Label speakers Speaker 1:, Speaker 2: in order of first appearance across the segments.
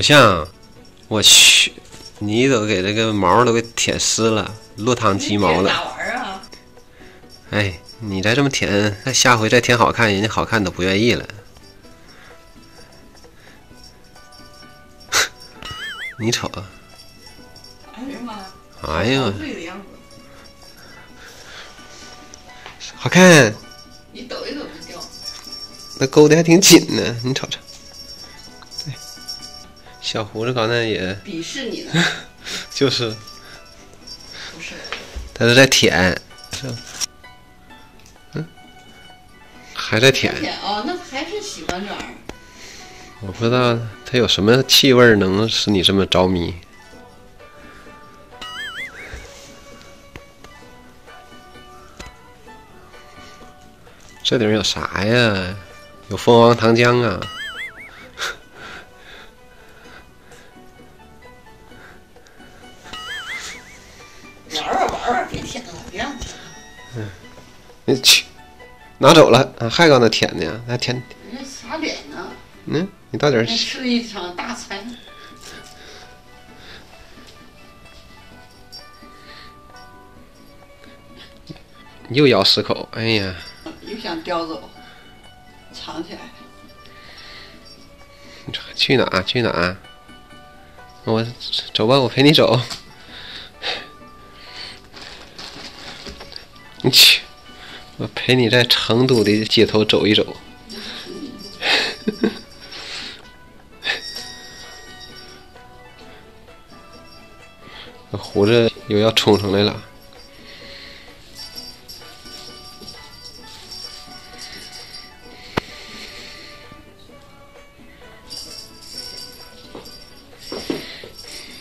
Speaker 1: 我像，我去，你都给这个毛都给舔湿了，落汤鸡毛了。
Speaker 2: 咋玩啊？
Speaker 1: 哎，你再这么舔，那下回再舔好看，人家好看都不愿意了。你瞅，
Speaker 2: 哎呀妈！
Speaker 1: 哎呀，好看，
Speaker 2: 你抖一抖就掉。
Speaker 1: 那勾的还挺紧呢，你瞅瞅。对，小胡子刚才也
Speaker 2: 鄙视你呢？
Speaker 1: 就是，
Speaker 2: 不是，
Speaker 1: 他是在舔，是嗯，还在舔。
Speaker 2: 舔啊，那还是喜欢这玩意儿。
Speaker 1: 我不知道它有什么气味能使你这么着迷。这里面有啥呀？有蜂王糖浆啊！
Speaker 2: 别舔了，别让舔了。
Speaker 1: 你去，拿走了，啊还搁那舔呢，还舔。
Speaker 2: 人家撒脸呢，
Speaker 1: 嗯，你到底
Speaker 2: 人
Speaker 1: 是
Speaker 2: 吃了一场大餐。
Speaker 1: 又咬十口？哎呀，
Speaker 2: 又想叼走，藏起来。
Speaker 1: 你这去哪？去哪？我走吧，我陪你走。你 去，我陪你在成都的街头走一走。胡子又要冲上来了。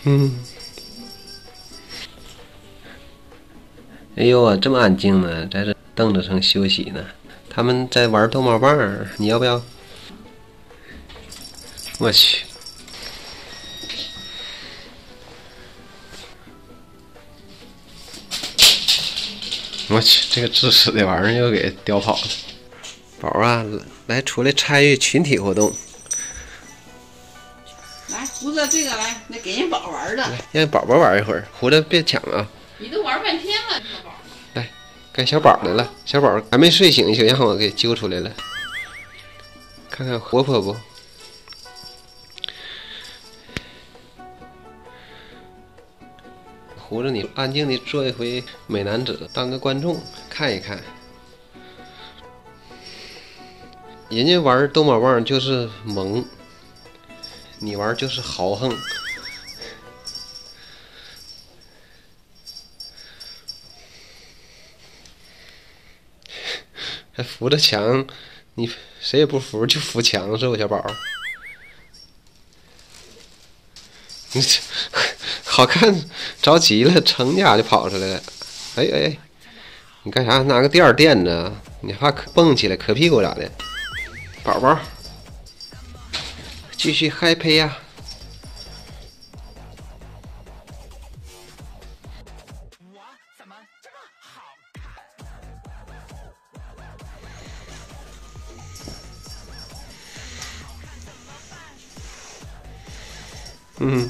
Speaker 1: 嗯。哎呦啊，这么安静呢，在这凳子上休息呢。他们在玩逗猫棒儿，你要不要？我去！我去，这个自私的玩意儿又给叼跑了。宝儿啊，来出来参与群体活动，
Speaker 2: 来，胡子这个来，那给人宝玩的，
Speaker 1: 来让宝宝玩一会儿。胡子别抢啊！
Speaker 2: 你都玩半天了，
Speaker 1: 该小宝来了，小宝还没睡醒就让我给揪出来了，看看活泼不？胡子，你安静的做一回美男子，当个观众看一看。人家玩逗猫棒就是萌，你玩就是豪横。扶着墙，你谁也不扶，就扶墙是不，小宝？你这 好看，着急了，成家就跑出来了。哎哎哎，你干啥？拿个垫垫着？你怕可蹦起来磕屁股咋的？宝宝，继续嗨 y 呀！嗯。